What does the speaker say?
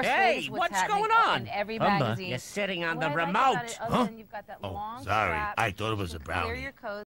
Hey, what's, what's going on? In every magazine. You're sitting on What the I remote. it, Huh? Oh, sorry. I thought it was a brownie.